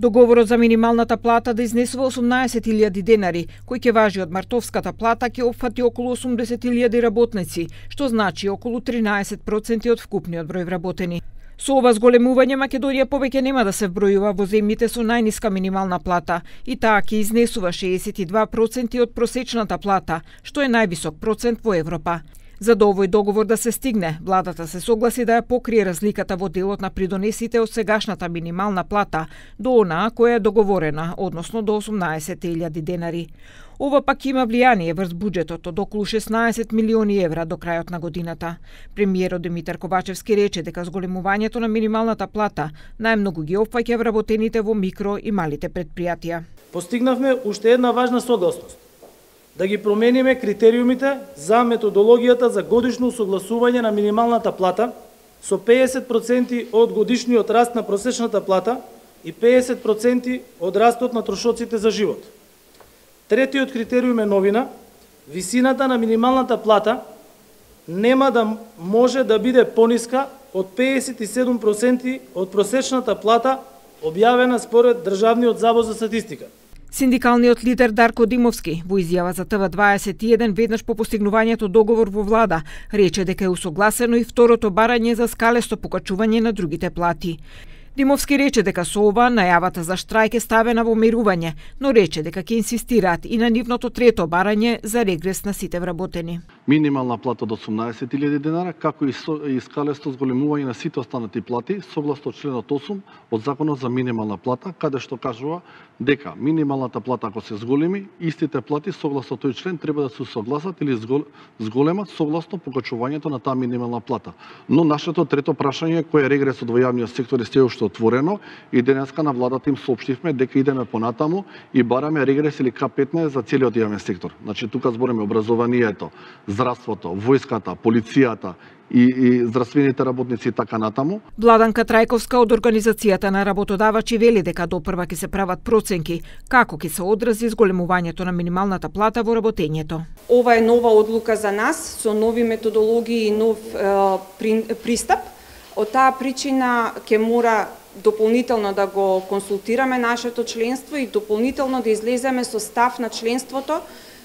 Договорот за минималната плата да изнесува 18.000 денари, кој ќе важи од мартовската плата, ќе опфати околу 80.000 работници, што значи околу 13% од вкупниот број вработени. Со ова зголемување Македонија повеќе нема да се вбројува во земјите со најниска минимална плата и таа ќе изнесува 62% од просечната плата, што е највисок процент во Европа. За да овој договор да се стигне, владата се согласи да ја покрие разликата во делот на придонесите од сегашната минимална плата до онаа која е договорена, односно до 18.000 денари. Ова пак има влијание врз буџетот од околу 16 милиони евра до крајот на годината. Премиерот Димитар Ковачевски рече дека зголемувањето на минималната плата најмногу ги опфаќа вработените во микро и малите предпријатија. Постигнавме уште една важна согласност да ги промениме критериумите за методологијата за годишно согласување на минималната плата со 50% од годишниот раст на просечната плата и 50% од растот на трошоците за живот. Третиот критериум е новина, висината на минималната плата нема да може да биде пониска од 57% од просечната плата објавена според Државниот завод за статистика. Синдикалниот лидер Дарко Димовски во изјава за ТВ21 веднаш по постигнувањето договор во влада рече дека е усогласено и второто барање за скалесто покачување на другите плати. Димовски рече дека со ова најавата за штрајк е ставена во мирување, но рече дека ќе инсистираат и на нивното трето барање за регрес на сите вработени. Минимална плата од 18.000 денара, како и, со, и скалесто зголемување на сите останати плати, согласно членот 8 од Законот за минимална плата, каде што кажува дека минималната плата ако се зголеми, истите плати согласно тој член треба да се согласат или зголемат согласно покачувањето на таа минимална плата. Но нашето трето прашање кој е регресот во јавниот сектор е се уште отворено и денеска на владата им соопштивме дека идеме понатаму и бараме регрес или К15 за целиот јавен сектор. Значи тука збореме образованието, здравството, војската, полицијата и, и здравствените работници и така натаму. Владанка Трајковска од Организацијата на работодавачи вели дека допрва ќе се прават проценки како ќе се одрази зголемувањето на минималната плата во работењето. Ова е нова одлука за нас со нови методологии и нов е, пристап. Од таа причина ќе мора дополнително да го консултираме нашето членство и дополнително да излеземе со став на членството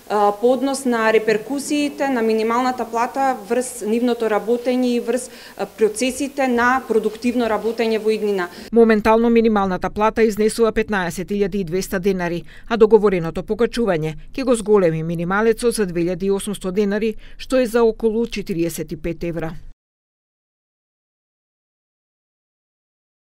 по однос на реперкусиите на минималната плата врз нивното работење и врз процесите на продуктивно работење во иднина. Моментално минималната плата изнесува 15.200 денари, а договореното покачување ќе го зголеми минималецот за 2800 денари, што е за околу 45 евра.